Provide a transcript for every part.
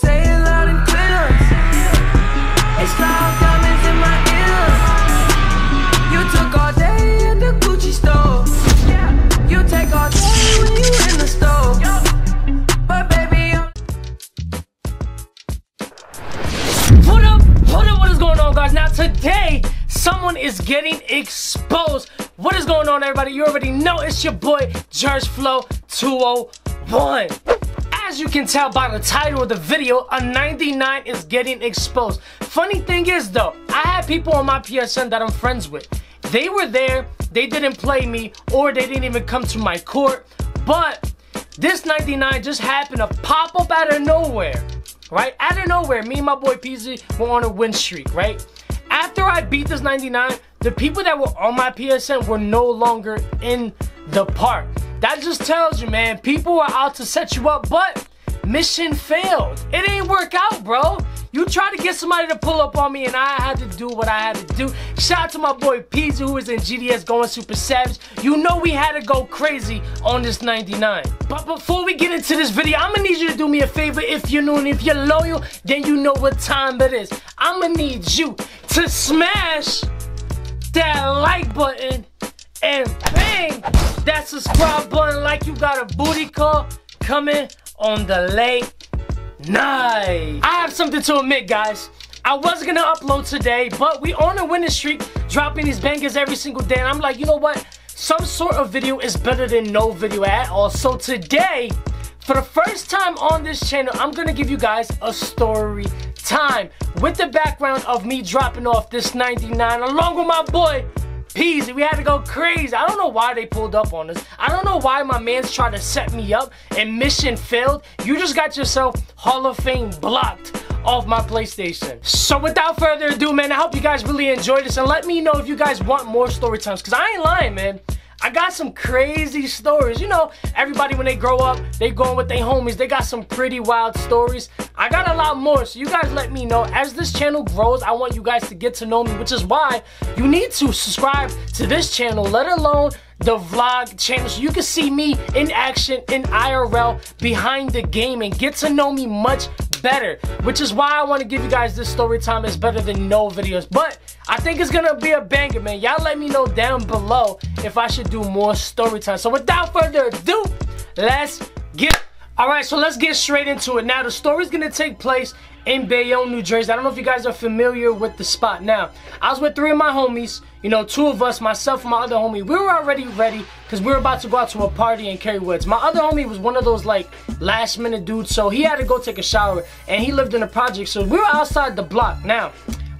Say it loud and clear. It's loud diamonds in my ears. You took all day at the Gucci store. You take all day when you in the store. But baby, I'm Hold up, hold up, what is going on, guys? Now, today, someone is getting exposed. What is going on, everybody? You already know it's your boy, Jerz Flow 201. As you can tell by the title of the video, a 99 is getting exposed. Funny thing is, though, I had people on my PSN that I'm friends with. They were there, they didn't play me, or they didn't even come to my court, but this 99 just happened to pop up out of nowhere right? Out of nowhere, me and my boy Peasy were on a win streak, right? After I beat this 99, the people that were on my PSN were no longer in the park. That just tells you, man, people are out to set you up, but mission failed. It ain't work out, bro. You tried to get somebody to pull up on me, and I had to do what I had to do. Shout out to my boy Peasy, who is in GDS going super savage. You know we had to go crazy on this 99. But before we get into this video, I'm gonna need you to do me a favor. If you're new and if you're loyal, then you know what time it is. I'm gonna need you to smash that like button and bang that subscribe button like you got a booty call coming on the late night. I have something to admit, guys. I was gonna upload today, but we on a winning streak, dropping these bangers every single day. And I'm like, you know what? Some sort of video is better than no video at all. So today, for the first time on this channel, I'm gonna give you guys a story time with the background of me dropping off this 99 along with my boy We had to go crazy. I don't know why they pulled up on us. I don't know why my man's trying to set me up and mission failed. You just got yourself Hall of Fame blocked off my PlayStation. So without further ado, man, I hope you guys really enjoyed this and let me know if you guys want more story times because I ain't lying, man. I got some crazy stories. You know, everybody when they grow up, they going with their homies. They got some pretty wild stories. I got a lot more, so you guys let me know. As this channel grows, I want you guys to get to know me, which is why you need to subscribe to this channel, let alone the vlog channel so you can see me in action in IRL behind the game and get to know me much better which is why I want to give you guys this story time. Is better than no videos but I think it's gonna be a banger man. Y'all let me know down below if I should do more story time. So without further ado let's get Alright, so let's get straight into it. Now, the story's gonna take place in Bayonne, New Jersey. I don't know if you guys are familiar with the spot. Now, I was with three of my homies, you know, two of us, myself and my other homie. We were already ready because we were about to go out to a party in Cary Woods. My other homie was one of those, like, last minute dudes, so he had to go take a shower, and he lived in a project, so we were outside the block. Now,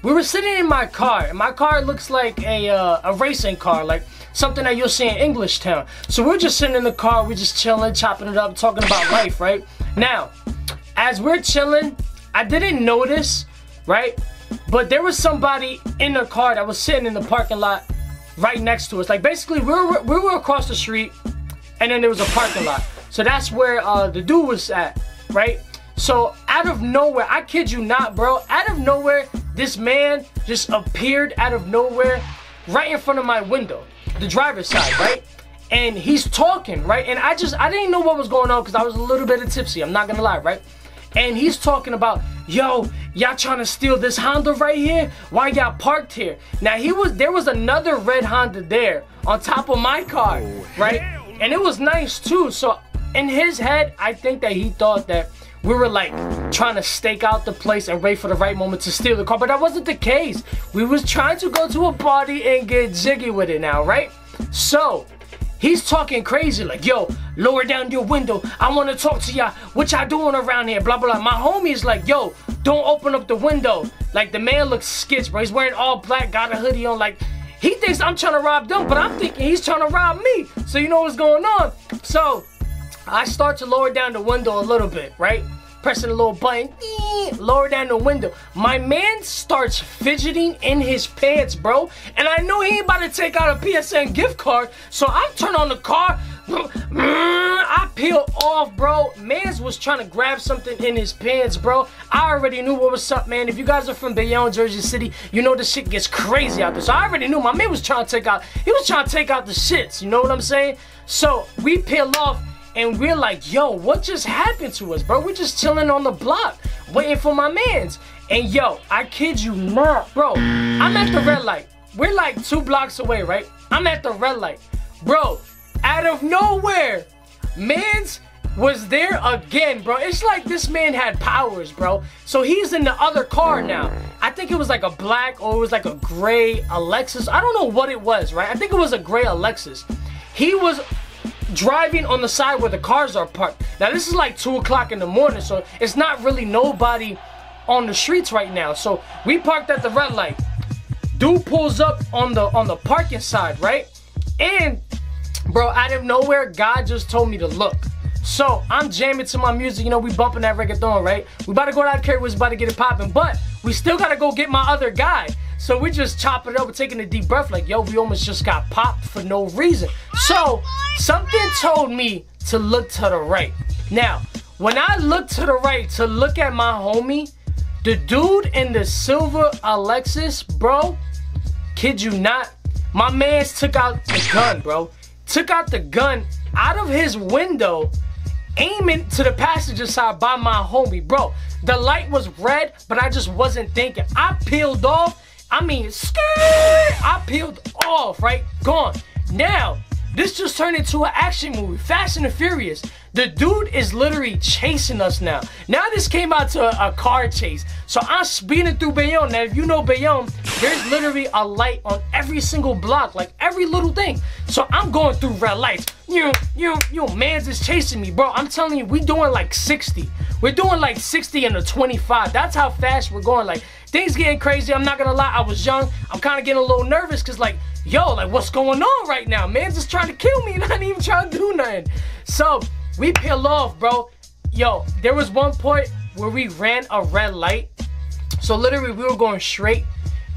we were sitting in my car, and my car looks like a, uh, a racing car, like, something that you'll see in Englishtown. So we're just sitting in the car, we're just chilling, chopping it up, talking about life, right? Now, as we're chilling, I didn't notice, right? But there was somebody in the car that was sitting in the parking lot right next to us. Like basically, we were, we were across the street, and then there was a parking lot. So that's where uh, the dude was at, right? So out of nowhere, I kid you not, bro, out of nowhere, this man just appeared out of nowhere right in front of my window the driver's side, right? And he's talking, right? And I just, I didn't know what was going on because I was a little bit of tipsy. I'm not gonna lie, right? And he's talking about, yo, y'all trying to steal this Honda right here? Why y'all parked here? Now he was, there was another red Honda there on top of my car, oh, right? And it was nice too. So in his head, I think that he thought that we were like trying to stake out the place and wait for the right moment to steal the car, but that wasn't the case. We was trying to go to a party and get jiggy with it now, right? So, he's talking crazy like, yo, lower down your window. I want to talk to y'all. What y'all doing around here? Blah, blah, blah. My homie is like, yo, don't open up the window. Like, the man looks skitch, bro. He's wearing all black, got a hoodie on, like, he thinks I'm trying to rob them, but I'm thinking he's trying to rob me. So you know what's going on. So, I start to lower down the window a little bit, right? Pressing a little button, lower down the window. My man starts fidgeting in his pants, bro. And I know he ain't about to take out a PSN gift card, so I turn on the car. I peel off, bro. Mans was trying to grab something in his pants, bro. I already knew what was up, man. If you guys are from Bayonne, Jersey City, you know the shit gets crazy out there. So I already knew my man was trying to take out, he was trying to take out the shits, you know what I'm saying? So we peel off and we're like, yo, what just happened to us, bro? We're just chilling on the block. waiting for my mans. And yo, I kid you not, bro. I'm at the red light. We're like two blocks away, right? I'm at the red light. Bro, out of nowhere, mans was there again, bro. It's like this man had powers, bro. So he's in the other car now. I think it was like a black or it was like a gray Alexis. I don't know what it was, right? I think it was a gray Alexis. He was driving on the side where the cars are parked. Now this is like 2 o'clock in the morning, so it's not really nobody on the streets right now. So we parked at the red light. Dude pulls up on the on the parking side, right? And bro, out of nowhere, God just told me to look. So I'm jamming to my music, you know, we bumping that reggaeton, right? We about to go down Kerry was about to get it popping, but we still gotta go get my other guy. So we just chopping it up, we're taking a deep breath, like, yo, we almost just got popped for no reason. So something told me to look to the right. Now, when I look to the right to look at my homie, the dude in the silver Alexis, bro, kid you not, my man's took out the gun, bro. Took out the gun out of his window aiming to the passenger side by my homie. Bro, the light was red, but I just wasn't thinking. I peeled off. I mean, skirt. I peeled off, right? Gone. Now, this just turned into an action movie, Fast and the Furious. The dude is literally chasing us now. Now this came out to a, a car chase. So I'm speeding through Bayonne. Now if you know Bayonne, there's literally a light on every single block, like every little thing. So I'm going through red lights. You, you, you, man's is chasing me, bro. I'm telling you, we doing like 60. We're doing like 60 and a 25. That's how fast we're going. Like things getting crazy. I'm not gonna lie. I was young. I'm kind of getting a little nervous because like, yo, like what's going on right now? Man's just trying to kill me and I ain't even trying to do nothing. So we peel off, bro. Yo, there was one point where we ran a red light. So literally we were going straight.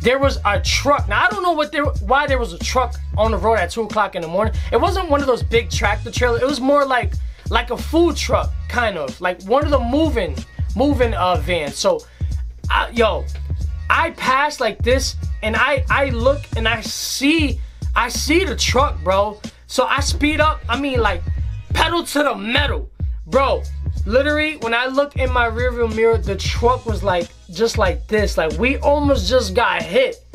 There was a truck. Now I don't know what there why there was a truck on the road at 2 o'clock in the morning. It wasn't one of those big tractor trailers. It was more like like a food truck, kind of. Like one of the moving, moving uh vans. So uh, yo, I pass like this and I I look and I see I see the truck, bro. So I speed up. I mean like pedal to the metal. Bro, literally, when I look in my rearview mirror, the truck was like, just like this. Like, we almost just got hit.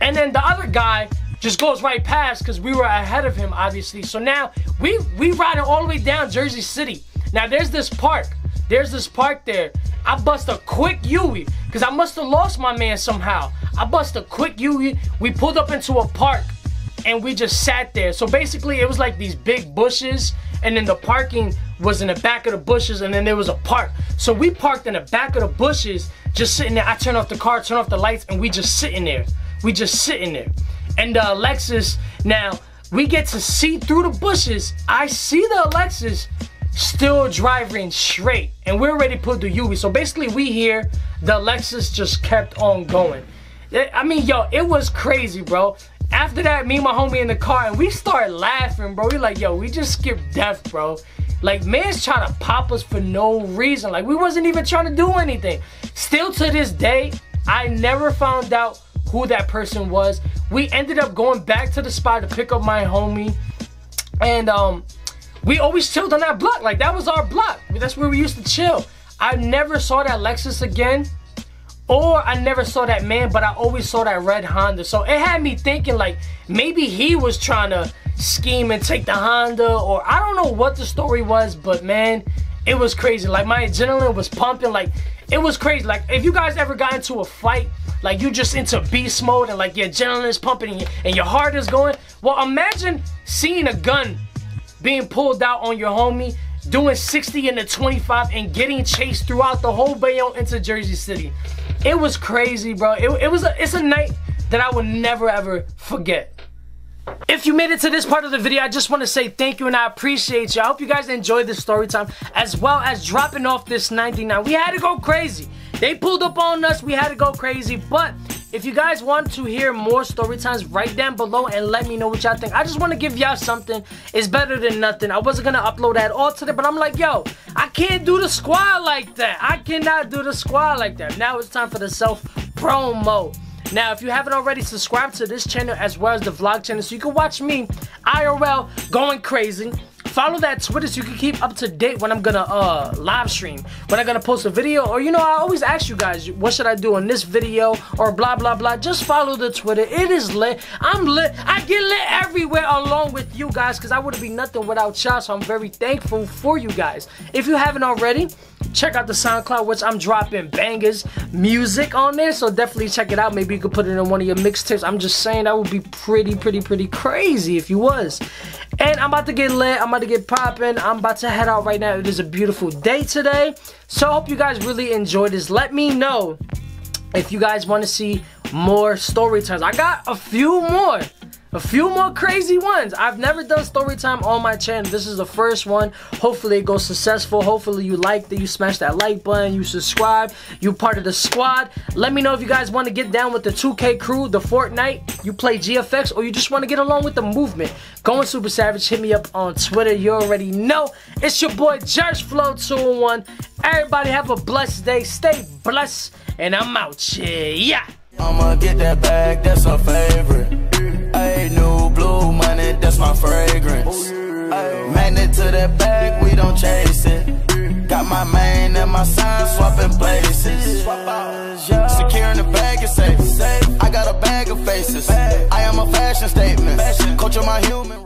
And then the other guy just goes right past because we were ahead of him, obviously. So now, we, we riding all the way down Jersey City. Now, there's this park. There's this park there. I bust a quick Yui because I must have lost my man somehow. I bust a quick Yui. We pulled up into a park and we just sat there. So basically, it was like these big bushes and then the parking was in the back of the bushes and then there was a park. So we parked in the back of the bushes, just sitting there. I turn off the car, turn off the lights, and we just sitting there. We just sitting there. And the Alexis, now we get to see through the bushes. I see the Alexis still driving straight and we're ready to put the UV. So basically we here, the Lexus just kept on going. I mean, yo, it was crazy, bro. After that, me and my homie in the car, and we started laughing, bro. We like, yo, we just skipped death, bro. Like, man's trying to pop us for no reason. Like, we wasn't even trying to do anything. Still to this day, I never found out who that person was. We ended up going back to the spot to pick up my homie. And, um, we always chilled on that block. Like, that was our block. That's where we used to chill. I never saw that Lexus again. Or I never saw that man, but I always saw that red Honda. So it had me thinking like maybe he was trying to scheme and take the Honda or I don't know what the story was, but man, it was crazy. Like my adrenaline was pumping. Like it was crazy. Like if you guys ever got into a fight, like you just into beast mode and like your adrenaline is pumping and, your heart is going. Well, imagine seeing a gun being pulled out on your homie doing 60 into 25 and getting chased throughout the whole Bayonne into Jersey City. It was crazy, bro. It, it was a, it's a night that I will never ever forget. If you made it to this part of the video, I just want to say thank you and I appreciate you. I hope you guys enjoyed this story time as well as dropping off this 99. We had to go crazy. They pulled up on us. We had to go crazy. But if you guys want to hear more story times, write down below and let me know what y'all think. I just want to give y'all something. It's better than nothing. I wasn't going to upload at all today, but I'm like, yo, I can't do the squad like that. I cannot do the squad like that. Now it's time for the self-promo. Now, if you haven't already, subscribe to this channel as well as the vlog channel so you can watch me, IRL, going crazy follow that Twitter so you can keep up to date when I'm gonna uh live stream, when I'm gonna post a video, or you know, I always ask you guys, what should I do in this video or blah blah blah. Just follow the Twitter. It is lit. I'm lit. I get lit everywhere along with you guys because I wouldn't be nothing without y'all. So I'm very thankful for you guys. If you haven't already, check out the SoundCloud, which I'm dropping bangers music on there. So definitely check it out. Maybe you could put it in one of your mixtapes. I'm just saying that would be pretty, pretty, pretty crazy if you was. And I'm about to get lit. I'm about to get popping. I'm about to head out right now. It is a beautiful day today. So I hope you guys really enjoyed this. Let me know if you guys want to see more story times. I got a few more a few more crazy ones. I've never done story time on my channel. This is the first one. Hopefully it goes successful. Hopefully you liked it. You smash that like button. You subscribe. You part of the squad. Let me know if you guys want to get down with the 2K crew, the Fortnite. You play GFX or you just want to get along with the movement. Going Super Savage. Hit me up on Twitter. You already know. It's your boy Jerz Flow 201. Everybody have a blessed day. Stay blessed. And I'm out. Yeah. I'ma get that bag, that's favorite. Ayy, new blue money, that's my fragrance. Magnet to that bag, we don't chase it. Got my main and my sign swapping places. Securing the bag is safe. I got a bag of faces. I am a fashion statement. Coach of my human.